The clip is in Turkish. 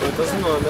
Şortası mı orada?